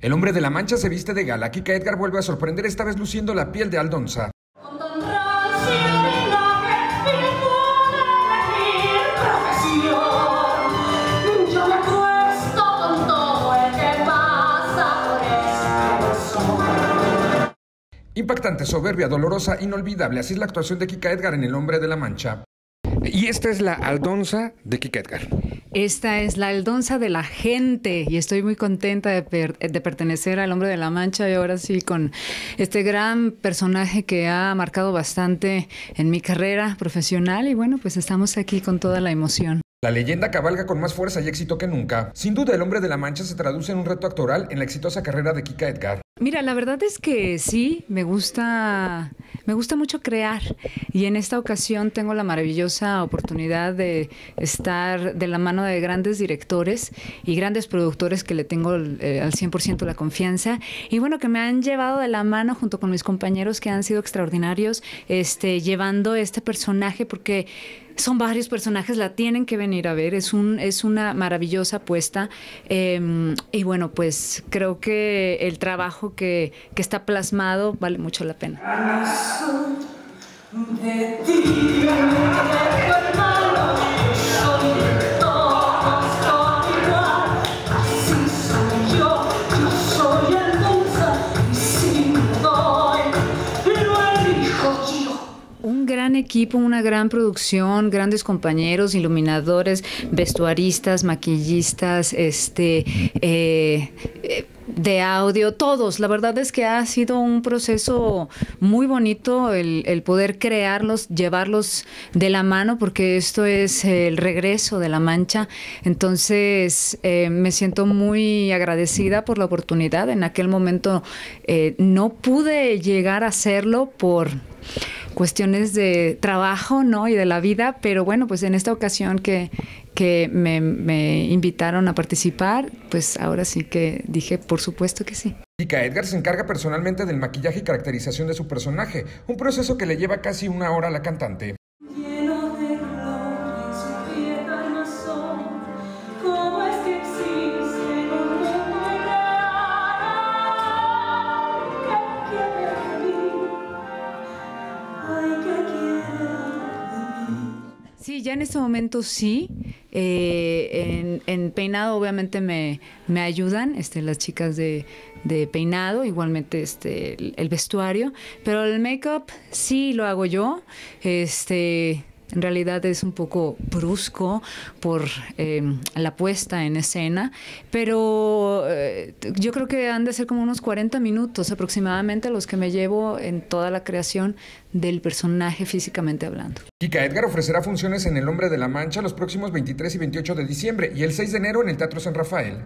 El hombre de la mancha se viste de gala. Kika Edgar vuelve a sorprender, esta vez luciendo la piel de Aldonza. Impactante, soberbia, dolorosa, inolvidable. Así es la actuación de Kika Edgar en El Hombre de la Mancha. Y esta es la Aldonza de Kika Edgar. Esta es la Aldonza de la gente y estoy muy contenta de, de, pertenecer al Hombre de la Mancha y ahora sí con este gran personaje que ha marcado bastante en mi carrera profesional y bueno, pues estamos aquí con toda la emoción. La leyenda cabalga con más fuerza y éxito que nunca. Sin duda, El Hombre de la Mancha se traduce en un reto actoral en la exitosa carrera de Kika Edgar. Mira, la verdad es que sí, me gusta, me gusta mucho crear. Y en esta ocasión tengo la maravillosa oportunidad de estar de la mano de grandes directores y grandes productores que le tengo eh, al 100% la confianza. Y bueno, que me han llevado de la mano junto con mis compañeros que han sido extraordinarios, este, llevando este personaje porque son varios personajes, la tienen que venir a ver, es, un, es una maravillosa apuesta. Em, y bueno, pues creo que el trabajo que, que está plasmado vale mucho la pena. Equipo, una gran producción, grandes compañeros, iluminadores, vestuaristas, maquillistas, este, eh, eh, de audio, todos. La verdad es que ha sido un proceso muy bonito el, poder crearlos, llevarlos de la mano, porque esto es el regreso de la mancha. Entonces eh, me siento muy agradecida por la oportunidad. En aquel momento no pude llegar a hacerlo por cuestiones de trabajo, ¿no? Y de la vida, pero bueno, pues en esta ocasión que, que me, me, invitaron a participar, pues ahora sí que dije, por supuesto que sí. Kika Edgar se encarga personalmente del maquillaje y caracterización de su personaje, un proceso que le lleva casi una hora a la cantante. Ya en este momento sí. Eh, en, peinado obviamente me, me, ayudan este, las chicas de, de peinado, igualmente este, el, el vestuario, pero el make-up sí lo hago yo. Este, en realidad es un poco brusco por eh, la puesta en escena, pero eh, yo creo que han de ser como unos 40 minutos aproximadamente los que me llevo en toda la creación del personaje físicamente hablando. Kika Edgar ofrecerá funciones en El Hombre de la Mancha los próximos 23 y 28 de diciembre y el 6 de enero en el Teatro San Rafael.